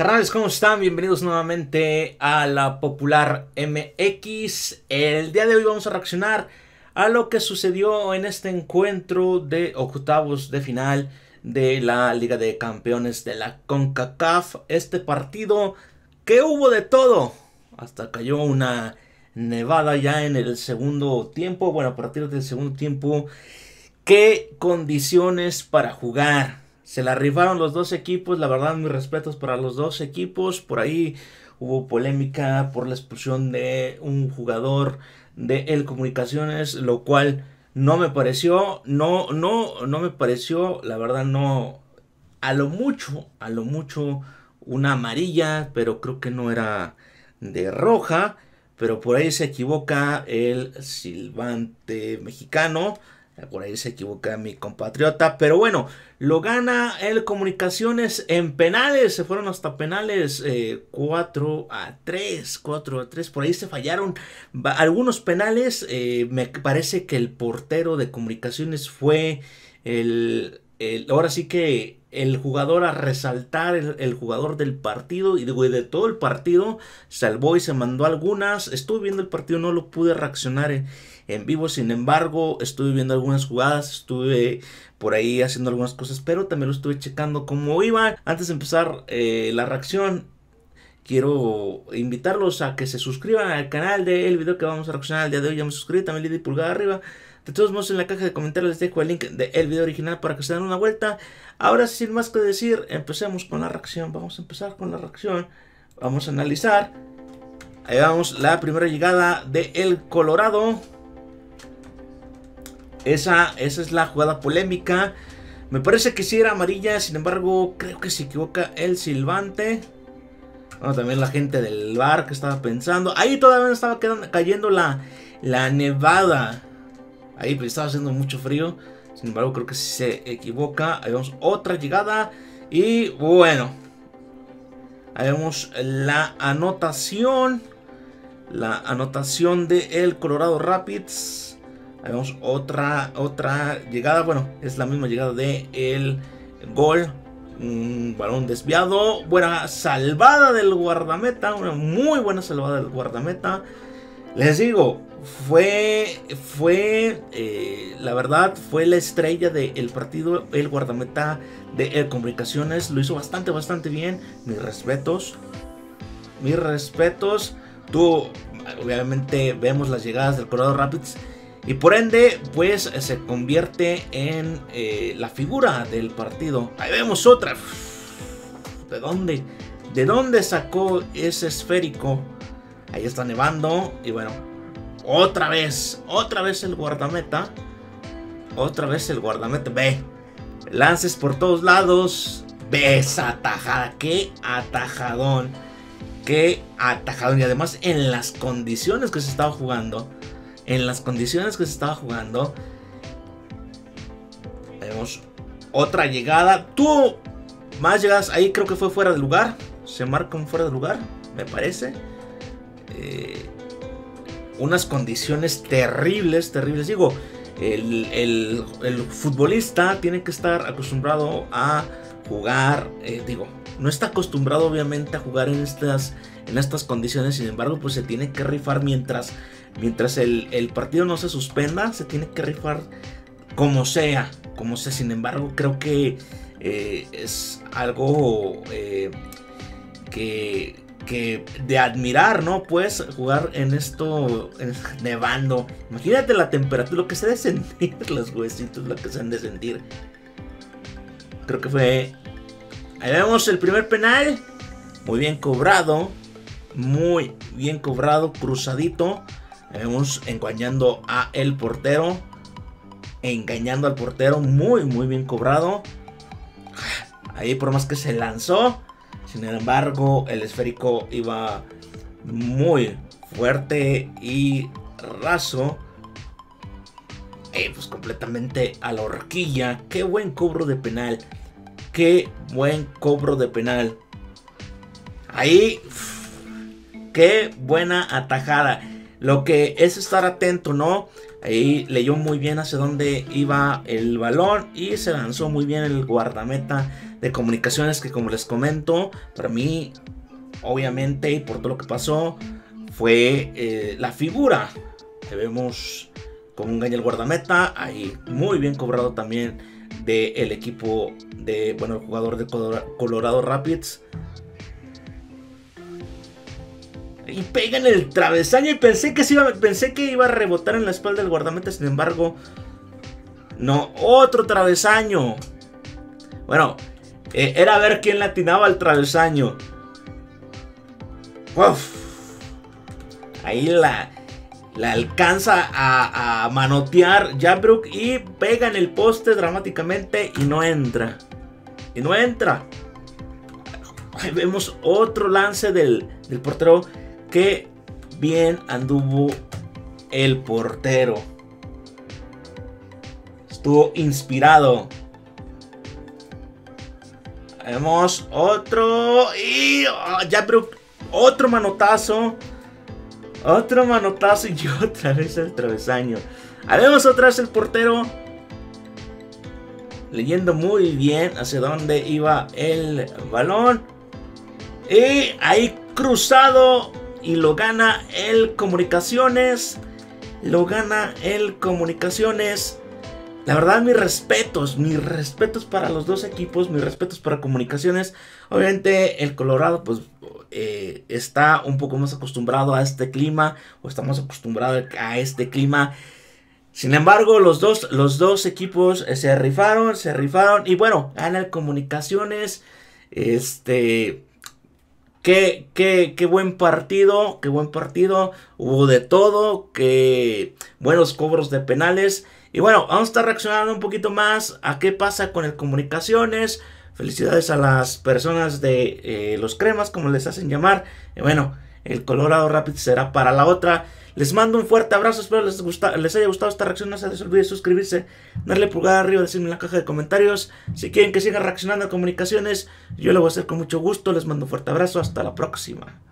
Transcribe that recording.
Carnales, ¿cómo están? Bienvenidos nuevamente a la Popular MX. El día de hoy vamos a reaccionar a lo que sucedió en este encuentro de octavos de final de la Liga de Campeones de la CONCACAF. Este partido que hubo de todo. Hasta cayó una nevada ya en el segundo tiempo. Bueno, a partir del segundo tiempo, ¿qué condiciones para jugar? Se la rifaron los dos equipos, la verdad mis respetos para los dos equipos. Por ahí hubo polémica por la expulsión de un jugador de El Comunicaciones, lo cual no me pareció, no, no, no me pareció, la verdad no, a lo mucho, a lo mucho una amarilla, pero creo que no era de roja, pero por ahí se equivoca el silbante mexicano. Por ahí se equivoca mi compatriota. Pero bueno, lo gana el Comunicaciones en penales. Se fueron hasta penales 4 eh, a 3. 4 a 3. Por ahí se fallaron algunos penales. Eh, me parece que el portero de Comunicaciones fue el, ahora sí que el jugador a resaltar, el, jugador del partido y de, todo el partido, salvó y se mandó algunas. Estuve viendo el partido, no lo pude reaccionar en, en vivo. Sin embargo, estuve viendo algunas jugadas, estuve por ahí haciendo algunas cosas, pero también lo estuve checando cómo iba. Antes de empezar eh, la reacción, quiero invitarlos a que se suscriban al canal del video que vamos a reaccionar el día de hoy. Ya me suscribí, también le di pulgar arriba. De todos modos, en la caja de comentarios les dejo el link del video original para que se den una vuelta. Ahora, sin más que decir, empecemos con la reacción. Vamos a empezar con la reacción. Vamos a analizar. Ahí vamos, la primera llegada de El Colorado. Esa, esa es la jugada polémica. Me parece que sí era amarilla, sin embargo, creo que se equivoca el silbante. Bueno, también la gente del bar que estaba pensando. Ahí todavía estaba cayendo la, la nevada. Ahí pues, estaba haciendo mucho frío. Sin embargo, creo que sí se equivoca. Ahí vemos otra llegada. Y bueno. Ahí vemos la anotación. La anotación de el Colorado Rapids. Ahí vemos otra, otra llegada. Bueno, es la misma llegada de el gol. Un balón desviado. Buena salvada del guardameta. Una muy buena salvada del guardameta. Les digo, fue, fue, eh, la verdad, fue la estrella del partido, el guardameta de Comunicaciones. Lo hizo bastante, bastante bien. Mis respetos. Mis respetos. Tú, obviamente, vemos las llegadas del Colorado Rapids y por ende, pues se convierte en eh, la figura del partido. Ahí vemos otra. ¿De dónde? ¿De dónde sacó ese esférico? Ahí está nevando. Y bueno, otra vez, otra vez el guardameta. Otra vez el guardameta. Ve. Lances por todos lados. Ve esa atajada. Qué atajadón. Qué atajadón. Y además en las condiciones que se estaba jugando en las condiciones que se estaba jugando. Vemos otra llegada. Tú más llegadas. Ahí creo que fue fuera de lugar. Se marca un fuera de lugar, me parece. Eh, unas condiciones terribles, terribles. Digo, el, futbolista tiene que estar acostumbrado a jugar. Eh, digo, no está acostumbrado obviamente a jugar en estas, en estas condiciones. Sin embargo, pues se tiene que rifar mientras mientras el, partido no se suspenda, se tiene que rifar como sea, como sea. Sin embargo, creo que eh, es algo eh, que, que, de admirar, ¿no? Puedes jugar en esto nevando. Imagínate la temperatura, lo que se de sentir, los huesitos, lo que se han de sentir. Creo que fue... Ahí vemos el primer penal. Muy bien cobrado. Muy bien cobrado, cruzadito. Vemos engañando a el portero. Engañando al portero. Muy, muy bien cobrado. Ahí por más que se lanzó. Sin embargo, el esférico iba muy fuerte y raso. Y pues completamente a la horquilla. Qué buen cobro de penal. Qué buen cobro de penal. Ahí. Qué buena atajada. Lo que es estar atento, ¿no? Ahí leyó muy bien hacia dónde iba el balón y se lanzó muy bien el guardameta de comunicaciones que como les comento, para mí, obviamente, y por todo lo que pasó, fue eh, la figura que vemos con un el guardameta, ahí muy bien cobrado también del equipo de, bueno, el jugador de Colorado Rapids. Y pega en el travesaño y pensé que, iba, pensé que iba a rebotar en la espalda del guardameta, sin embargo, no, otro travesaño. Bueno, eh, era ver quién latinaba al travesaño. Ahí la, la alcanza a, manotear Jabrook y pega en el poste dramáticamente y no entra. Y no entra. Ahí vemos otro lance del, del portero que bien anduvo el portero. Estuvo inspirado. Vemos otro. Y oh, otro manotazo. Otro manotazo y otra vez el travesaño. Vemos otra vez el portero. Leyendo muy bien hacia dónde iba el balón. Y ahí cruzado. Y lo gana el Comunicaciones. Lo gana el Comunicaciones. La verdad, mis respetos, mis respetos para los dos equipos, mis respetos para comunicaciones. Obviamente el Colorado pues eh, está un poco más acostumbrado a este clima o estamos acostumbrados a este clima. Sin embargo, los dos, los dos equipos eh, se rifaron, se rifaron y bueno, gana comunicaciones. Este... Qué, qué, qué, buen partido, qué buen partido. Hubo de todo, qué buenos cobros de penales. Y bueno, vamos a estar reaccionando un poquito más a qué pasa con el comunicaciones. Felicidades a las personas de eh, los cremas, como les hacen llamar. Y bueno, el Colorado Rapids será para la otra. Les mando un fuerte abrazo, espero les, les haya gustado esta reacción. No se les olvide suscribirse, darle pulgar arriba, decirme en la caja de comentarios. Si quieren que siga reaccionando a comunicaciones, yo lo voy a hacer con mucho gusto. Les mando un fuerte abrazo, hasta la próxima.